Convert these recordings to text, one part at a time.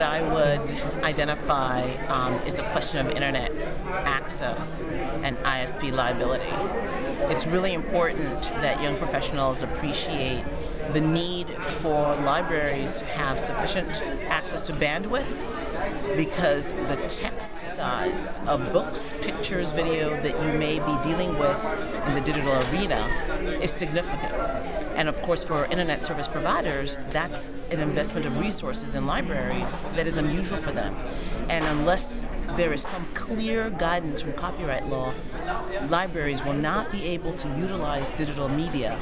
I would identify um, is a question of internet access and ISP liability. It's really important that young professionals appreciate the need for libraries to have sufficient access to bandwidth because the text size of books, pictures, video that you may be dealing with in the digital arena is significant. And of course, for internet service providers, that's an investment of resources in libraries that is unusual for them. And unless there is some clear guidance from copyright law, libraries will not be able to utilize digital media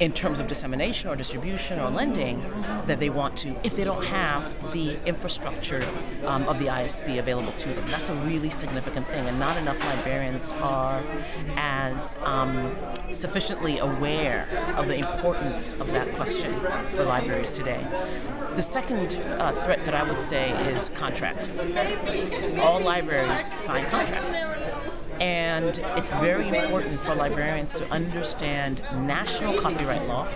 in terms of dissemination or distribution or lending that they want to if they don't have the infrastructure um, of the ISP available to them. That's a really significant thing, and not enough librarians are as um, sufficiently aware of the importance of that question for libraries today. The second uh, threat that I would say is contracts. All libraries sign contracts. And it's very important for librarians to understand national copyright law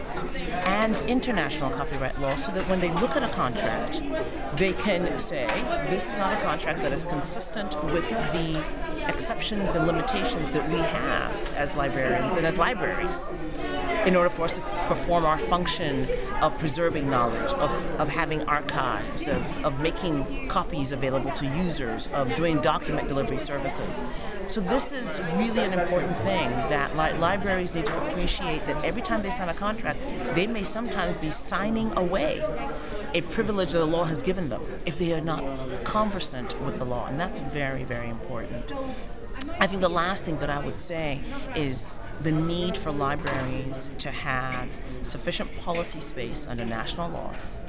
and international copyright law so that when they look at a contract, they can say, this is not a contract that is consistent with the exceptions and limitations that we have as librarians and as libraries in order for us to perform our function of preserving knowledge, of, of having archives, of, of making copies available to users, of doing document delivery services. So this is really an important thing that li libraries need to appreciate that every time they sign a contract, they may sometimes be signing away a privilege that the law has given them if they are not conversant with the law. And that's very, very important. I think the last thing that I would say is the need for libraries to have sufficient policy space under national laws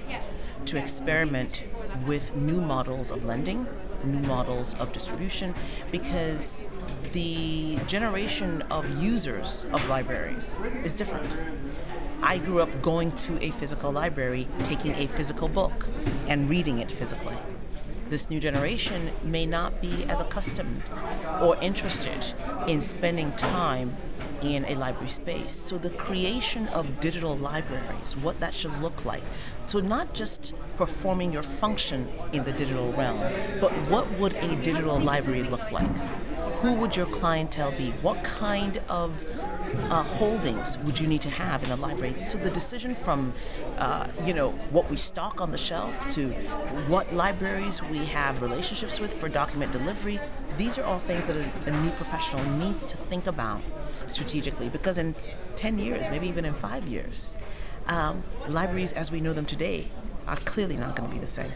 to experiment with new models of lending, new models of distribution, because the generation of users of libraries is different. I grew up going to a physical library, taking a physical book, and reading it physically this new generation may not be as accustomed or interested in spending time in a library space. So the creation of digital libraries, what that should look like. So not just performing your function in the digital realm, but what would a digital library look like? Who would your clientele be? What kind of uh, holdings would you need to have in a library? So the decision from, uh, you know, what we stock on the shelf to what libraries we have relationships with for document delivery, these are all things that a, a new professional needs to think about strategically because in 10 years, maybe even in five years, um, libraries as we know them today are clearly not going to be the same.